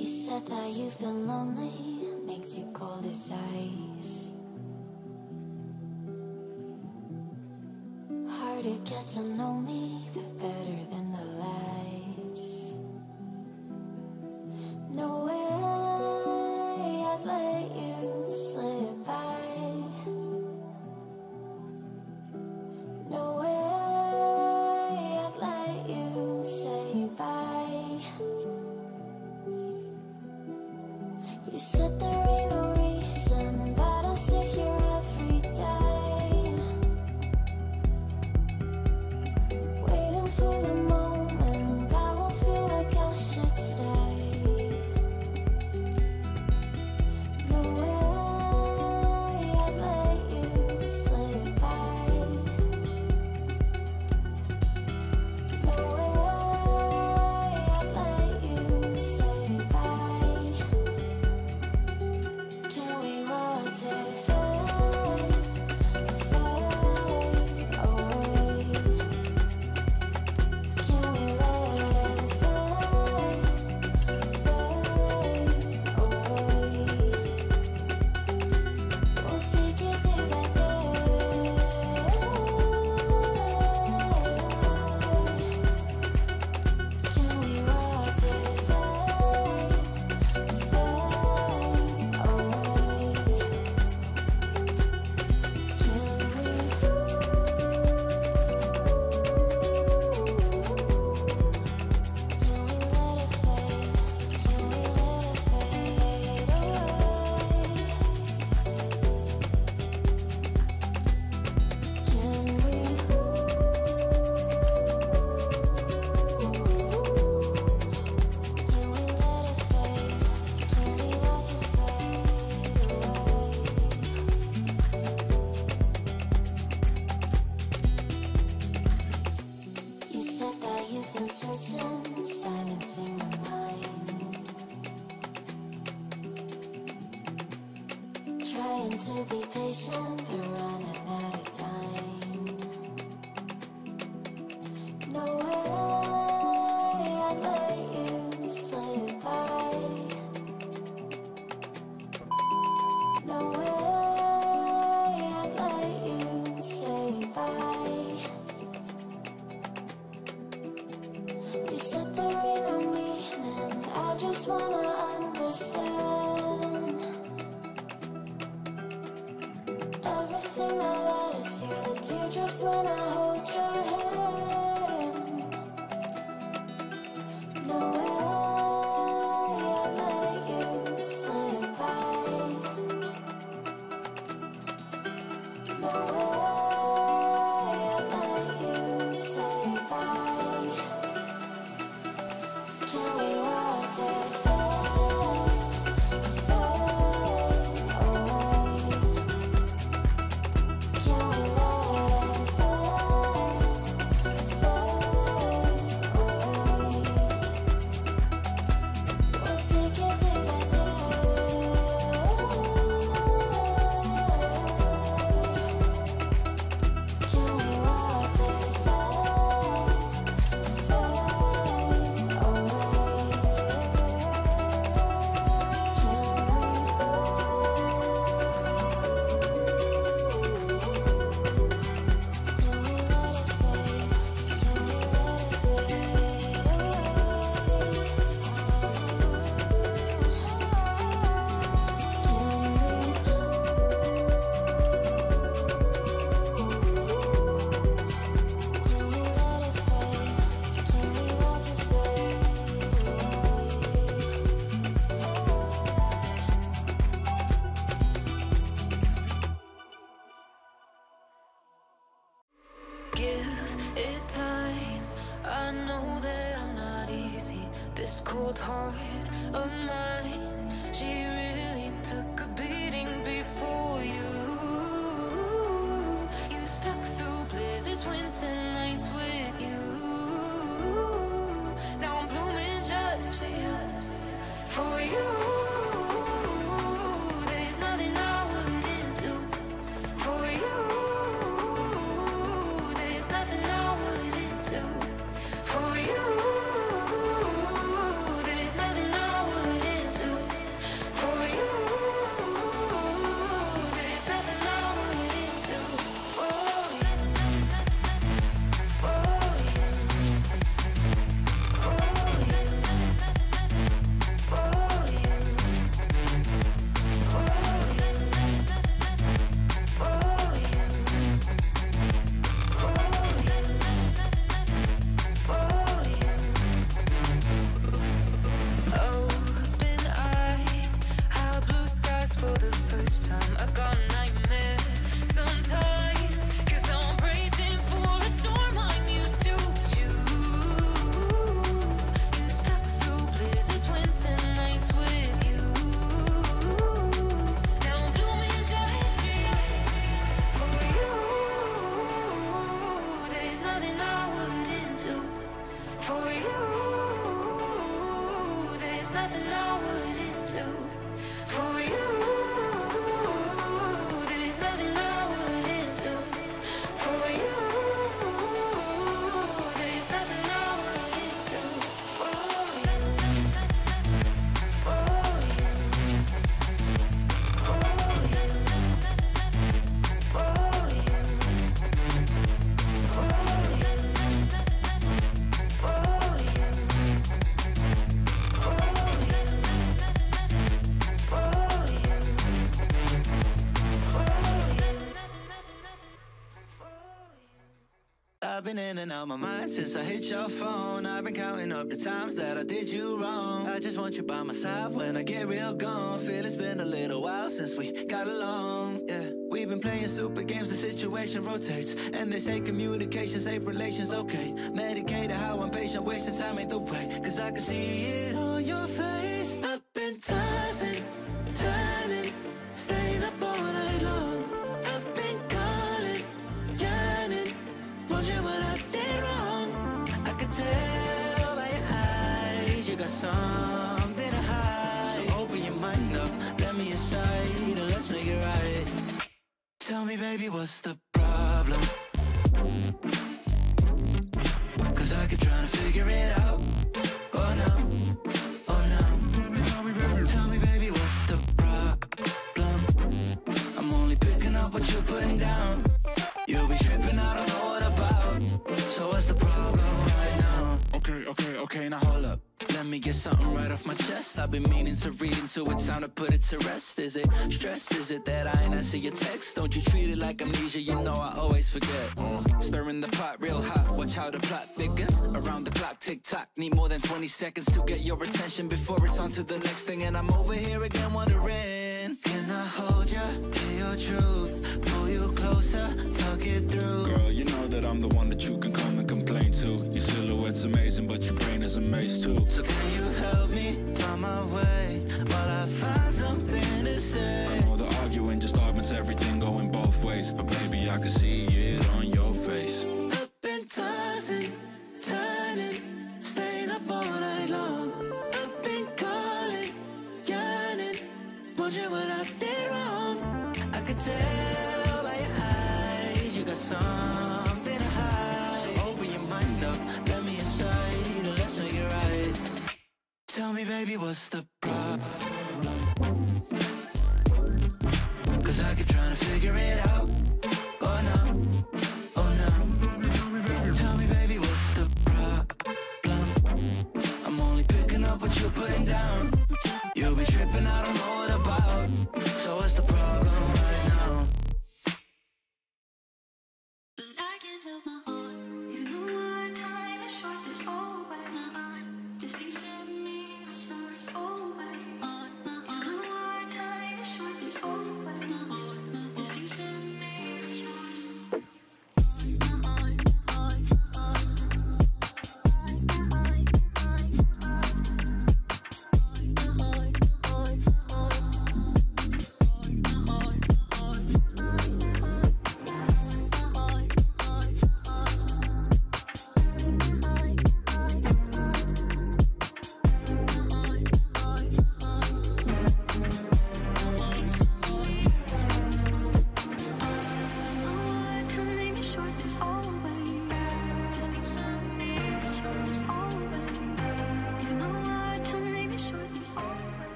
You said that you feel lonely, makes you cold as ice. Hard to get to know me, but better than silencing your mind. Trying to be patient, piranha. give it time. I know that I'm not easy. This cold heart of mine She really took a beating before you. You stuck through blizzards, winter nights with you. Now I'm blooming just for you. For you Nothing I wouldn't do for you. I've been in and out my mind since I hit your phone. I've been counting up the times that I did you wrong. I just want you by my side when I get real gone. Feel it's been a little while since we got along. Yeah, we've been playing stupid games. The situation rotates, and they say communication, safe relations, okay. Medicated how I'm patient, wasting time ain't the way. Cause I can see it on your face. I've something to hide. So open your mind up, let me inside, let's make it right. Tell me, baby, what's the problem? Cause I keep trying to figure it out. Me get something right off my chest. I've been meaning to read until it's time to put it to rest. Is it stress? Is it that I ain't answer your text? Don't you treat it like amnesia? You know I always forget. Uh, stirring the pot real hot. Watch how the plot thickens. Around the clock, tick tock. Need more than 20 seconds to get your attention before it's on to the next thing. And I'm over here again wondering Can I hold ya? Hear your truth. Pull you closer, talk it through. Girl, you know that I'm the one that you can come silhouette's amazing, but your brain is a maze too. So can you help me find my way while I find something to say? I know the arguing just augments everything going both ways, but baby, I can see it on your face. Baby, what's the problem? Cause I keep trying to figure it out.